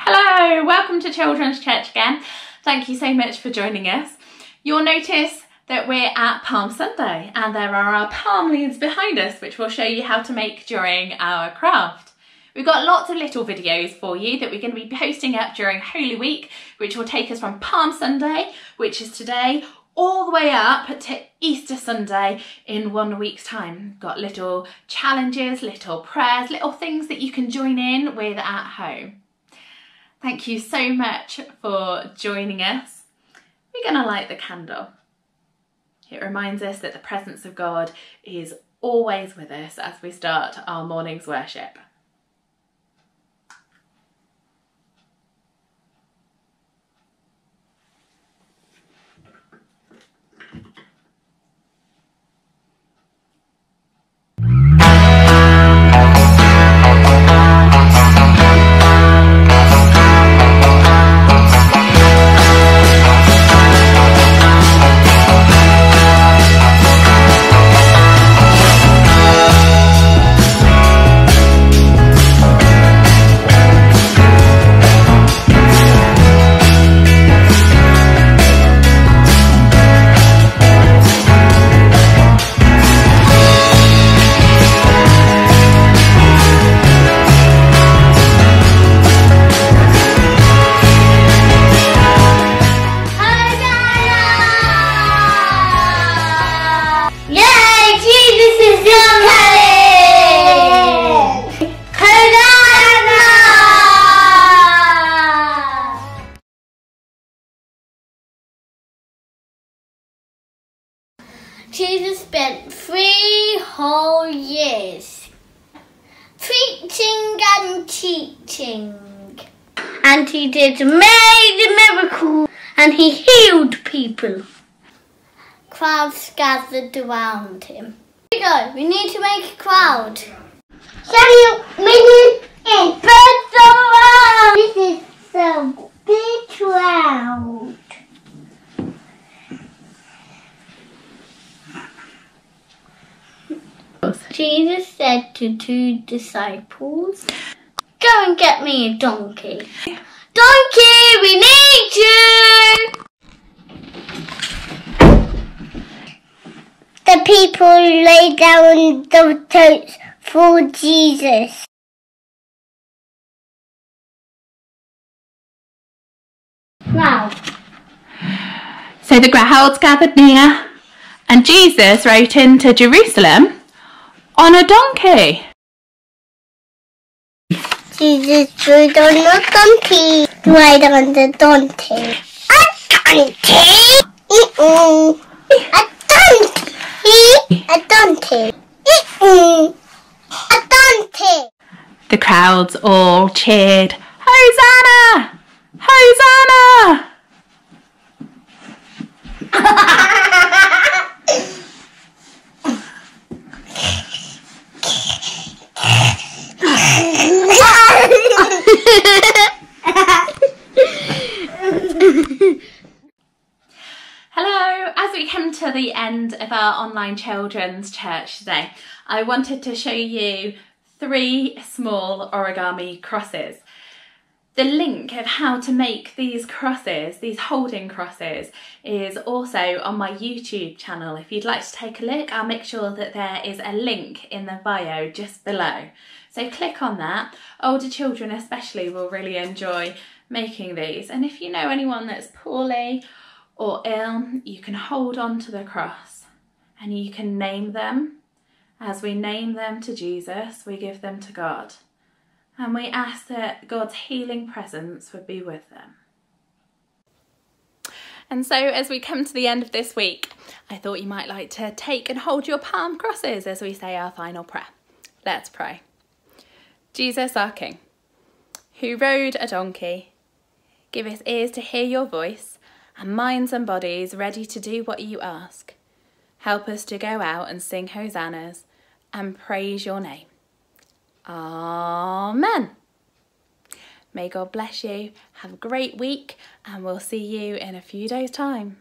Hello, welcome to Children's Church again. Thank you so much for joining us. You'll notice that we're at Palm Sunday and there are our palm leaves behind us which we'll show you how to make during our craft. We've got lots of little videos for you that we're going to be posting up during Holy Week which will take us from Palm Sunday, which is today, all the way up to Easter Sunday in one week's time. Got little challenges, little prayers, little things that you can join in with at home. Thank you so much for joining us. We're going to light the candle. It reminds us that the presence of God is always with us as we start our morning's worship. Jesus spent three whole years preaching and teaching. And he did many miracles and he healed people. Crowds gathered around him. Here we go, we need to make a crowd. Samuel, Minnie, and birds around. This is so big crowd. Jesus said to two disciples, Go and get me a donkey. Donkey, we need you! The people lay down the totes for Jesus. Now, So the crowds gathered near and Jesus rode into Jerusalem on a donkey. Jesus rode on a donkey. Ride on the donkey. A donkey? Mm-mm. A donkey. A donkey. Mm-mm. A donkey. The crowds all cheered, Hosanna! Hosanna! Hello, as we come to the end of our online children's church today, I wanted to show you three small origami crosses. The link of how to make these crosses, these holding crosses, is also on my YouTube channel. If you'd like to take a look, I'll make sure that there is a link in the bio just below. So click on that. Older children especially will really enjoy making these. And if you know anyone that's poorly or ill, you can hold on to the cross and you can name them. As we name them to Jesus, we give them to God. And we ask that God's healing presence would be with them. And so, as we come to the end of this week, I thought you might like to take and hold your palm crosses as we say our final prayer. Let's pray. Jesus, our King, who rode a donkey, give us ears to hear your voice and minds and bodies ready to do what you ask. Help us to go out and sing hosannas and praise your name. Amen. May God bless you. Have a great week, and we'll see you in a few days' time.